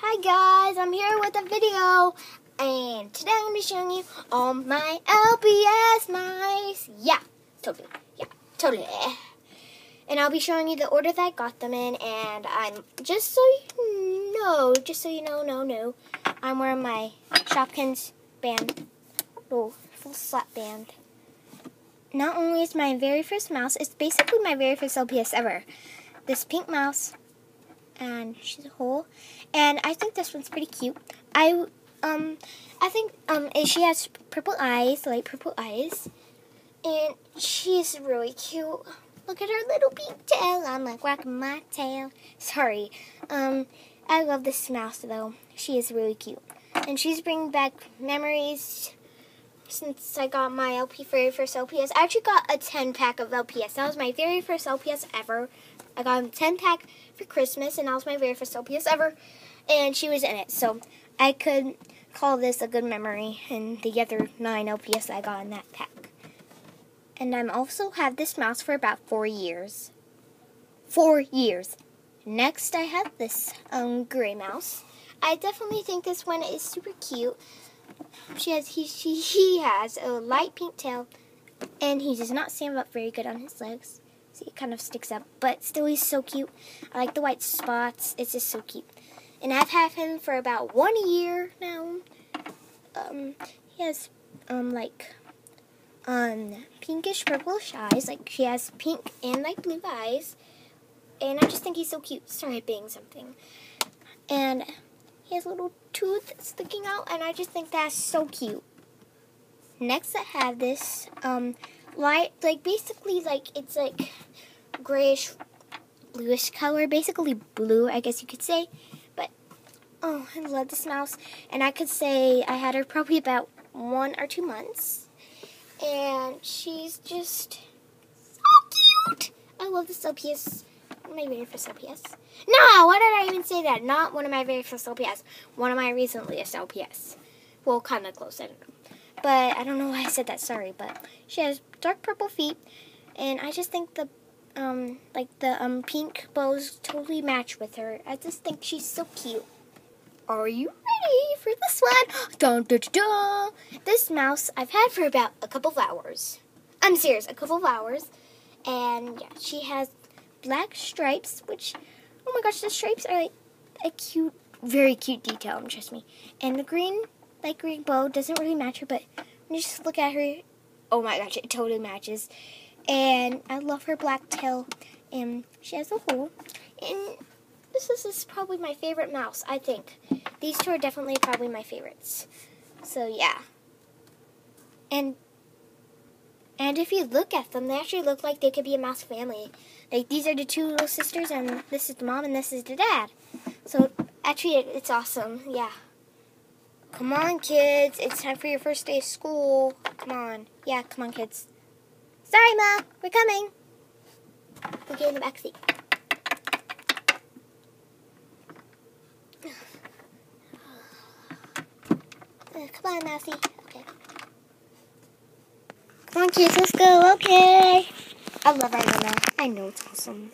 Hi guys, I'm here with a video and today I'm going to be showing you all my LPS mice. Yeah, totally. Yeah, totally. And I'll be showing you the order that I got them in and I'm, just so you know, just so you know, no, no, I'm wearing my Shopkins band, little full slap band. Not only is my very first mouse, it's basically my very first LPS ever. This pink mouse and she's a whole. And I think this one's pretty cute. I um I think um she has purple eyes, light purple eyes, and she's really cute. Look at her little pink tail. I'm like whacking my tail. Sorry. Um, I love this mouse though. She is really cute, and she's bringing back memories. Since I got my LP very first LPS, I actually got a 10 pack of LPS. That was my very first LPS ever. I got a 10 pack for Christmas, and that was my very first LPS ever, and she was in it. So I could call this a good memory, and the other nine LPS I got in that pack. And I'm also had this mouse for about four years. Four years. Next, I have this um, gray mouse. I definitely think this one is super cute. She has he she he has a light pink tail, and he does not stand up very good on his legs. See, it kind of sticks up, but still he's so cute. I like the white spots. It's just so cute. And I've had him for about one year now. Um, he has, um, like, um, pinkish purplish eyes. Like, he has pink and, like, blue eyes. And I just think he's so cute. Sorry, being something. And he has a little tooth sticking out, and I just think that's so cute. Next, I have this, um, light, like basically like it's like grayish, bluish color, basically blue, I guess you could say. But oh, I love this mouse, and I could say I had her probably about one or two months, and she's just so cute. I love this LPS. My very first LPS. No, why did I even say that? Not one of my very first LPS. One of my recentlyest LPS. Well, kind of close. I don't know. But I don't know why I said that. Sorry, but she has dark purple feet, and I just think the um like the um pink bows totally match with her. I just think she's so cute. Are you ready for this one? Dun, dun, dun, dun. This mouse I've had for about a couple of hours. I'm serious, a couple of hours. And yeah, she has black stripes, which oh my gosh, the stripes are like a cute, very cute detail. Trust me. And the green light green bow doesn't really match her, but when you just look at her, oh my gosh, it totally matches. And I love her black tail, and she has a hole. And this is, this is probably my favorite mouse, I think. These two are definitely probably my favorites. So yeah. And and if you look at them, they actually look like they could be a mouse family. Like these are the two little sisters, and this is the mom, and this is the dad. So actually, it's awesome. Yeah. Come on, kids. It's time for your first day of school. Come on. Yeah, come on, kids. Sorry, Ma. We're coming. We'll get in the back seat. Uh, come on, Mousy. Okay. Come on, kids. Let's go. Okay. I love Iron Man. I know it's awesome.